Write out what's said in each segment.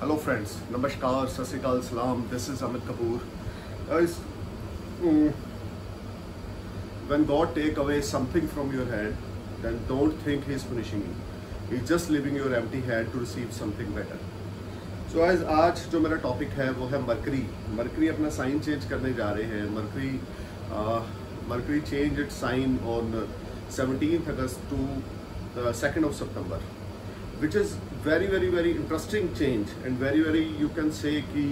Hello friends नमस्कार सतरीकाल सलाम this is Amit Kapoor when God take away something from your hand then don't think he is finishing he just living your M hand to receive something better so as आज जो मेरा topic है, वो है Mercury Mercury अपना sign change करने जा रहे हैं. Mercury Mercury change it sign on seventeen August to second of September which is very very very interesting change and very very you can say ki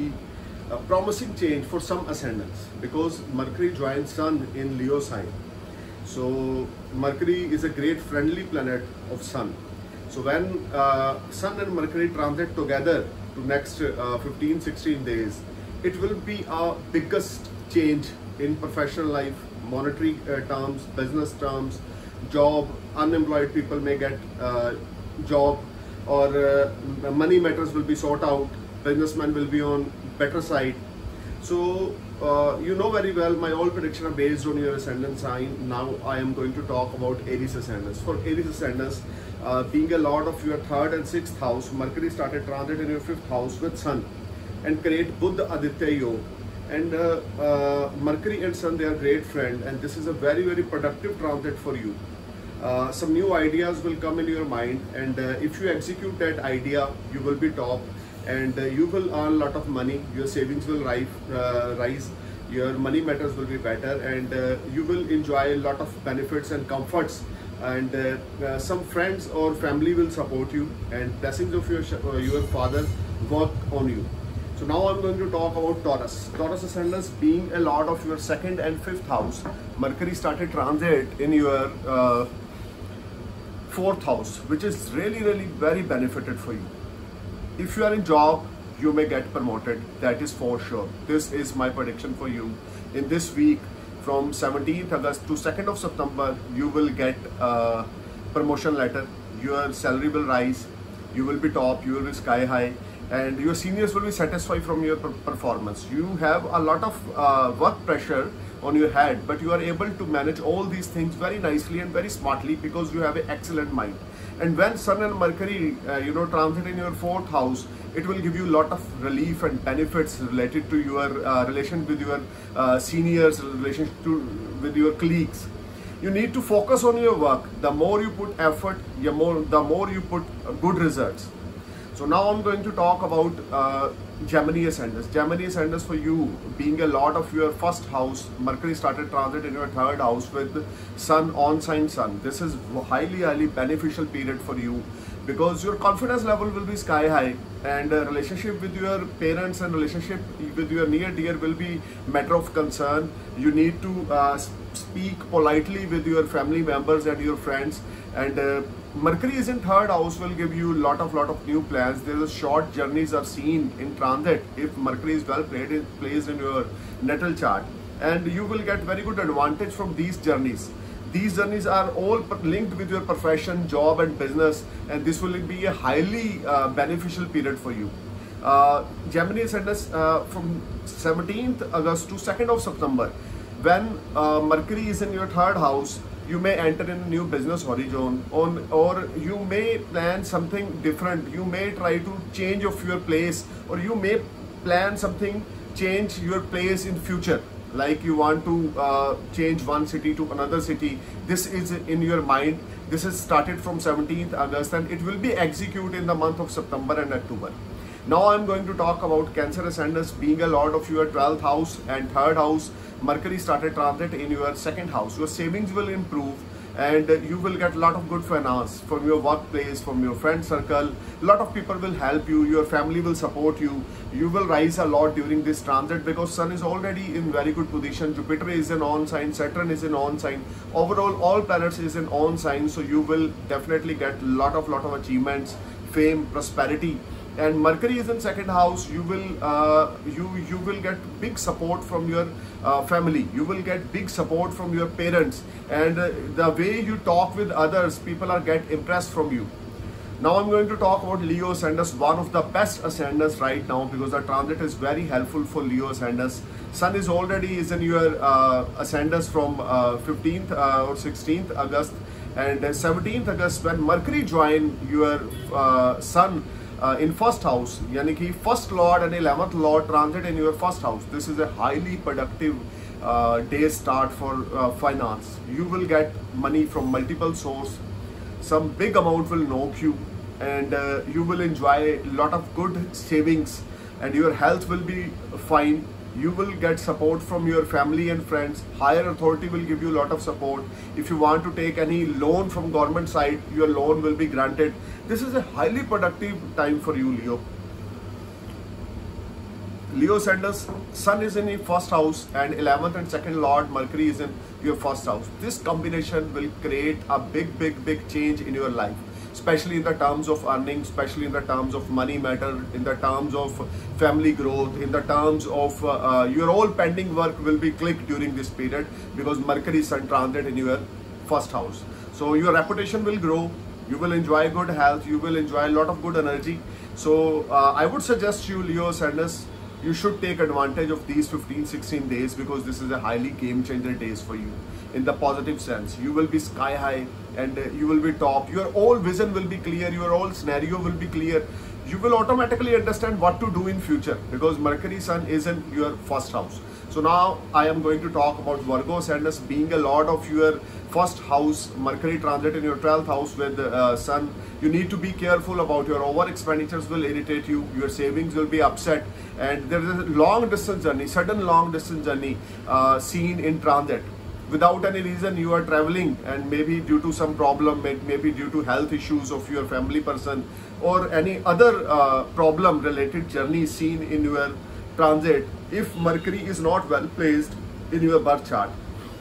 a promising change for some ascendants because Mercury joins Sun in Leo sign. So Mercury is a great friendly planet of Sun. So when uh, Sun and Mercury transit together to next uh, 15 16 days, it will be our biggest change in professional life, monetary uh, terms, business terms, job. Unemployed people may get uh, job or uh, money matters will be sought out businessmen will be on better side. So uh, you know very well my all prediction are based on your ascendant sign. Now i am going to talk about aries ascendants. For aries ascendants uh, being a lord of your third and sixth house mercury started transit in your fifth house with sun and create buddha aditya yoga. And uh, uh, mercury and sun they are great friend and this is a very very productive transit for you uh, some new ideas will come in your mind and uh, if you execute that idea you will be top and uh, you will earn a lot of money your savings will rise, uh, rise your money matters will be better and uh, you will enjoy a lot of benefits and comforts and uh, some friends or family will support you and blessings of your your father work on you so now I'm going to talk about Taurus. Taurus ascendants being a lord of your second and fifth house. Mercury started transit in your fourth house which is really really very benefited for you. If you are in job you may get promoted. That is for sure. This is my prediction for you. In this week from 17th august to 2nd of september you will get a promotion letter. Your salary will rise. You will be top. You will be sky high. And your seniors will be satisfied from your performance. You have a lot of uh, work pressure on your head but you are able to manage all these things very nicely and very smartly because you have an excellent mind. And when sun and mercury uh, you know transit in your fourth house it will give you a lot of relief and benefits related to your uh, relation with your uh, seniors relation to with your colleagues. You need to focus on your work. The more you put effort the more the more you put good results so now i'm going to talk about uh, Gemini ascendants. Gemini ascendants for you being a lot of your first house, Mercury started transit in your third house with Sun on sign Sun. This is highly, highly beneficial period for you because your confidence level will be sky high and relationship with your parents and relationship with your near dear will be matter of concern. You need to uh, speak politely with your family members and your friends and uh, Mercury is in third house will give you lot of lot of new plans. There is a short journeys are seen in transit if Mercury is well placed in your natal chart and you will get very good advantage from these journeys. These journeys are all linked with your profession, job and business and this will be a highly uh, beneficial period for you. Uh, Gemini us uh, from 17th August to 2nd of September when uh, Mercury is in your third house you may enter in a new business horizon on or you may plan something different. You may try to change of your place or you may plan something change your place in future. Like you want to uh, change one city to another city. This is in your mind. This is started from 17th august and it will be executed in the month of september and october now I'm going to talk about Cancer Ascendants being a lord of your 12th house and 3rd house. Mercury started transit in your 2nd house. Your savings will improve and you will get a lot of good finance from your workplace, from your friend circle. A lot of people will help you. Your family will support you. You will rise a lot during this transit because Sun is already in very good position. Jupiter is an on sign. Saturn is an on sign. Overall, all planets is an on sign. So you will definitely get a lot of lot of achievements, fame, prosperity and mercury is in second house. You will uh, you you will get big support from your uh, family. You will get big support from your parents. And uh, the way you talk with others people are get impressed from you. Now i'm going to talk about leo ascendants one of the best ascendants right now because the transit is very helpful for leo ascendants sun is already is in your uh, ascendants from 15th uh, uh, or 16th august. And 17th august when mercury join your sun uh, in first house yani ki first lord and 11th lord transit in your first house. This is a highly productive uh, day start for uh, finance. You will get money from multiple source. Some big amount will knock you and uh, you will enjoy a lot of good savings and your health will be fine you will get support from your family and friends. Higher authority will give you a lot of support. If you want to take any loan from government side your loan will be granted. This is a highly productive time for you leo. Leo ascendants sun is in your first house and 11th and 2nd lord mercury is in your first house. This combination will create a big big big change in your life especially in the terms of earning, especially in the terms of money matter, in the terms of family growth, in the terms of uh, uh, your all pending work will be clicked during this period because Mercury Sun transit in your first house. So your reputation will grow, you will enjoy good health, you will enjoy a lot of good energy. So uh, I would suggest you, Leo ascendants, you should take advantage of these 15 16 days because this is a highly game changer days for you in the positive sense. You will be sky high and uh, you will be top. Your all vision will be clear. Your all scenario will be clear you will automatically understand what to do in future because mercury sun is in your first house. So now i am going to talk about virgo ascendants being a lord of your first house mercury transit in your 12th house with uh, sun. You need to be careful about your over expenditures will irritate you your savings will be upset and there is a long distance journey sudden long distance journey uh, seen in transit without any reason you are traveling and maybe due to some problem maybe due to health issues of your family person or any other uh, problem related journey seen in your transit if mercury is not well placed in your birth chart.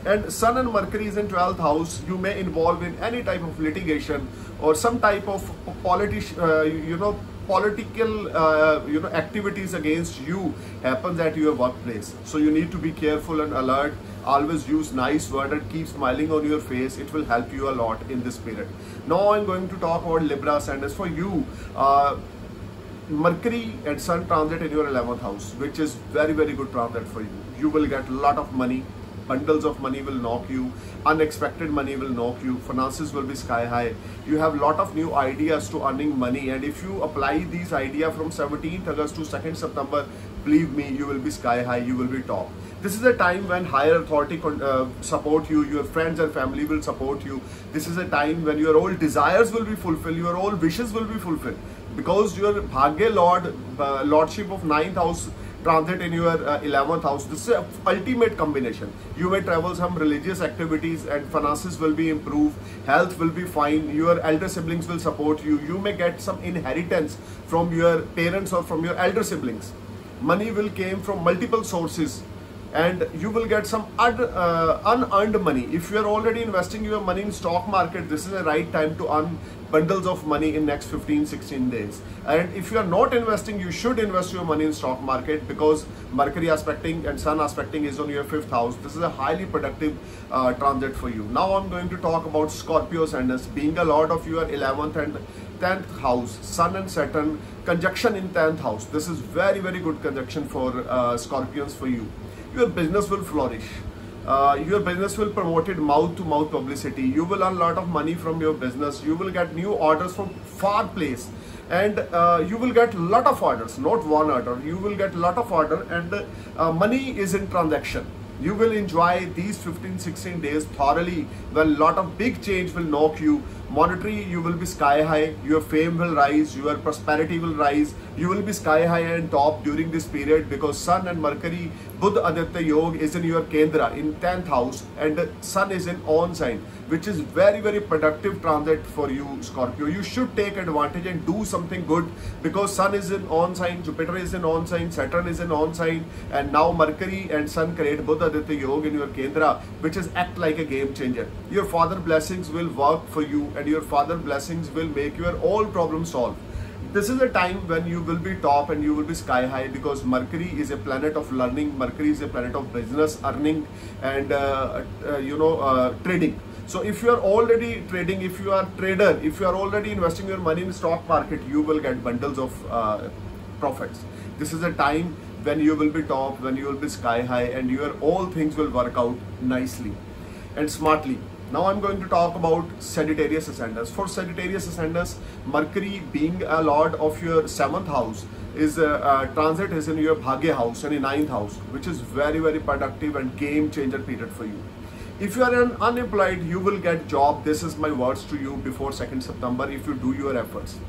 And sun and mercury is in 12th house you may involve in any type of litigation or some type of politics uh, you know political uh, you know activities against you happens at your workplace. So you need to be careful and alert. Always use nice word and keep smiling on your face. It will help you a lot in this period. Now i'm going to talk about libra and for you. Uh, mercury and sun transit in your 11th house which is very very good transit for you. You will get a lot of money bundles of money will knock you unexpected money will knock you finances will be sky high. You have lot of new ideas to earning money and if you apply these idea from 17th august to 2nd september believe me you will be sky high you will be top. This is a time when higher authority uh, support you your friends and family will support you. This is a time when your all desires will be fulfilled your all wishes will be fulfilled. Because your bhagya lord uh, lordship of ninth house transit in your uh, 11th house. This is a ultimate combination. You may travel some religious activities and finances will be improved health will be fine your elder siblings will support you. You may get some inheritance from your parents or from your elder siblings. Money will came from multiple sources and you will get some uh, unearned money. If you are already investing your money in stock market this is the right time to earn bundles of money in next 15 16 days. And if you are not investing you should invest your money in stock market because mercury aspecting and sun aspecting is on your fifth house. This is a highly productive uh, transit for you. Now i'm going to talk about scorpio and being a lord of your 11th and 10th house sun and saturn conjunction in 10th house. This is very very good conjunction for uh, scorpions for you your business will flourish. Uh, your business will promote it mouth to mouth publicity. You will earn a lot of money from your business. You will get new orders from far place and uh, you will get a lot of orders, not one order. You will get a lot of order and uh, money is in transaction. You will enjoy these 15, 16 days thoroughly a lot of big change will knock you monetary you will be sky high your fame will rise your prosperity will rise. You will be sky high and top during this period because sun and mercury buddha aditya yoga is in your kendra in 10th house and sun is in on sign which is very very productive transit for you scorpio. You should take advantage and do something good because sun is in on sign jupiter is in on sign saturn is in on sign and now mercury and sun create buddha aditya yoga in your kendra which is act like a game changer. Your father blessings will work for you and your father blessings will make your all problems solved. This is a time when you will be top and you will be sky high because Mercury is a planet of learning. Mercury is a planet of business, earning, and uh, uh, you know uh, trading. So if you are already trading, if you are trader, if you are already investing your money in stock market, you will get bundles of uh, profits. This is a time when you will be top, when you will be sky high, and your all things will work out nicely and smartly Now I'm going to talk about Sagittarius ascendants. For Sagittarius ascendants, Mercury being a lord of your seventh house is uh, uh, transit is in your Bhagya house and in ninth house, which is very very productive and game changer period for you. If you are an unemployed, you will get job. This is my words to you before 2nd September if you do your efforts.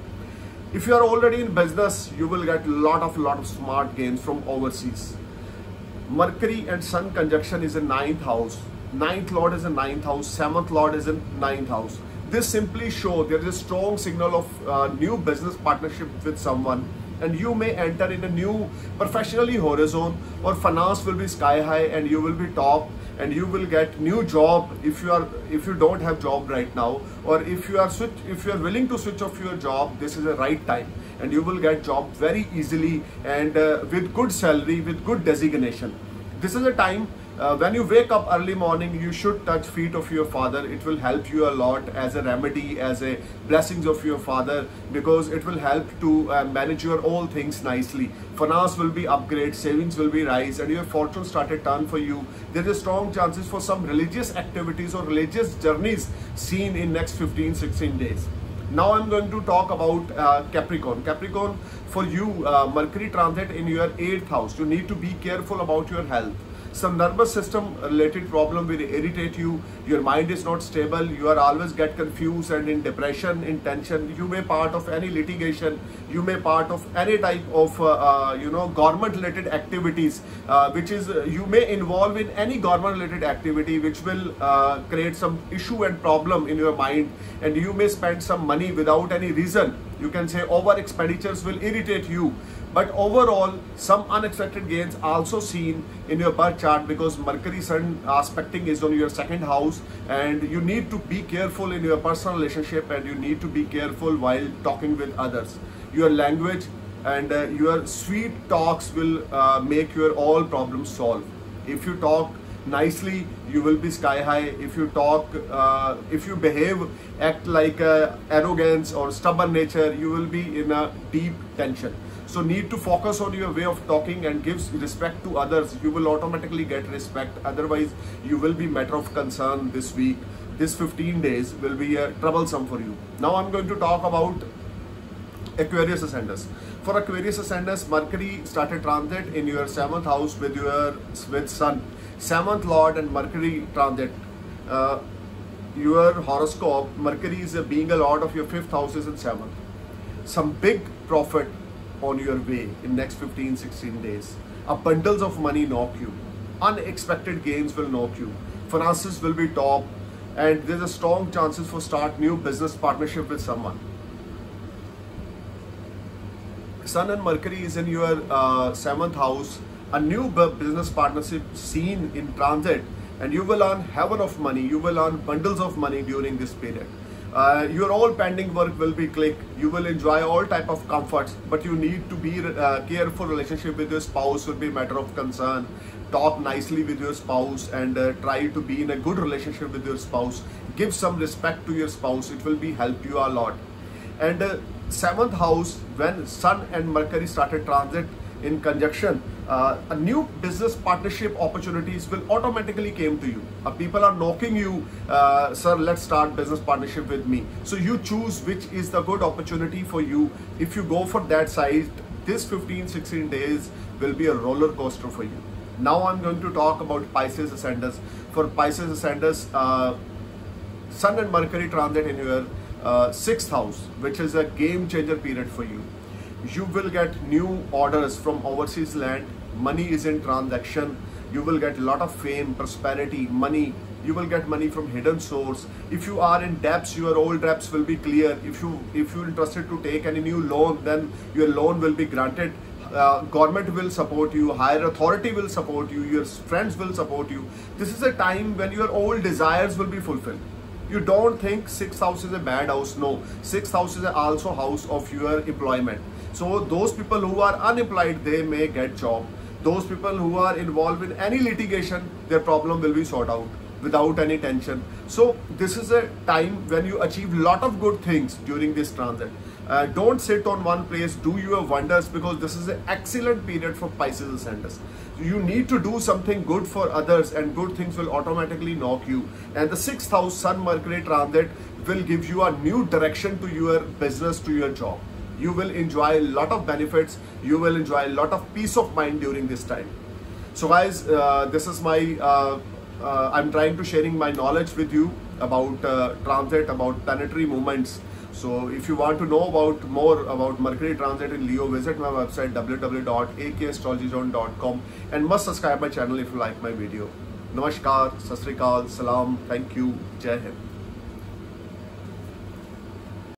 If you are already in business, you will get lot of lot of smart gains from overseas. Mercury and Sun conjunction is in ninth house ninth lord is in ninth house, seventh lord is in ninth house. This simply show there is a strong signal of uh, new business partnership with someone and you may enter in a new professionally horizon or finance will be sky high and you will be top and you will get new job if you are if you don't have job right now or if you are switch if you are willing to switch off your job this is the right time and you will get job very easily and uh, with good salary with good designation this is a time uh, when you wake up early morning you should touch feet of your father. It will help you a lot as a remedy as a blessings of your father because it will help to uh, manage your all things nicely. Finance will be upgrade savings will be rise and your fortune started turn for you. There is strong chances for some religious activities or religious journeys seen in next 15 16 days. Now i'm going to talk about uh, capricorn. Capricorn for you uh, mercury transit in your eighth house you need to be careful about your health some nervous system related problem will irritate you. Your mind is not stable. You are always get confused and in depression in tension. You may part of any litigation. You may part of any type of uh, uh, you know government related activities uh, which is uh, you may involve in any government related activity which will uh, create some issue and problem in your mind. And you may spend some money without any reason. You can say over expenditures will irritate you but overall, some unexpected gains also seen in your birth chart because Mercury Sun aspecting is on your second house and you need to be careful in your personal relationship and you need to be careful while talking with others. Your language and uh, your sweet talks will uh, make your all problems solve. If you talk nicely you will be sky high if you talk uh, if you behave act like uh, arrogance or stubborn nature you will be in a deep tension so need to focus on your way of talking and gives respect to others. You will automatically get respect. Otherwise, you will be matter of concern this week. This 15 days will be uh, troublesome for you. Now I'm going to talk about Aquarius Ascendants. For Aquarius Ascendants, Mercury started transit in your seventh house with your with Sun. Seventh Lord and Mercury transit. Uh, your horoscope, Mercury is being a lord of your fifth houses and seventh. Some big profit on your way in next 15 16 days. A bundles of money knock you. Unexpected gains will knock you. Finances will be top and there's a strong chances for start new business partnership with someone. Sun and mercury is in your uh, seventh house. A new business partnership seen in transit and you will earn heaven of money. You will earn bundles of money during this period uh, your all pending work will be click. You will enjoy all type of comforts but you need to be uh, careful relationship with your spouse will be a matter of concern. Talk nicely with your spouse and uh, try to be in a good relationship with your spouse. Give some respect to your spouse. It will be help you a lot. And uh, seventh house when sun and mercury started transit in conjunction, uh, a new business partnership opportunities will automatically came to you. Uh, people are knocking you, uh, sir, let's start business partnership with me. So you choose which is the good opportunity for you. If you go for that side, this 15, 16 days will be a roller coaster for you. Now I'm going to talk about Pisces Ascendants. For Pisces Ascendants, uh, Sun and Mercury transit in your uh, sixth house, which is a game changer period for you you will get new orders from overseas land. Money is in transaction. You will get a lot of fame prosperity money. You will get money from hidden source. If you are in debts your old debts will be clear. If you if you're interested to take any new loan then your loan will be granted. Uh, government will support you. Higher authority will support you. Your friends will support you. This is a time when your old desires will be fulfilled. You don't think sixth house is a bad house. No. Sixth house is also house of your employment so those people who are unemployed they may get job those people who are involved in any litigation their problem will be sorted out without any tension so this is a time when you achieve lot of good things during this transit uh, don't sit on one place, do your wonders because this is an excellent period for Pisces ascendants. You need to do something good for others and good things will automatically knock you. And the sixth house Sun Mercury transit will give you a new direction to your business, to your job. You will enjoy a lot of benefits. You will enjoy a lot of peace of mind during this time. So guys, uh, this is my, uh, uh, I'm trying to sharing my knowledge with you about uh, transit, about planetary movements so if you want to know about more about Mercury transit in Leo, visit my website www.akastrologyzone.com and must subscribe my channel if you like my video. Namaskar, Sasrikal, Salam, thank you, Jai Hind.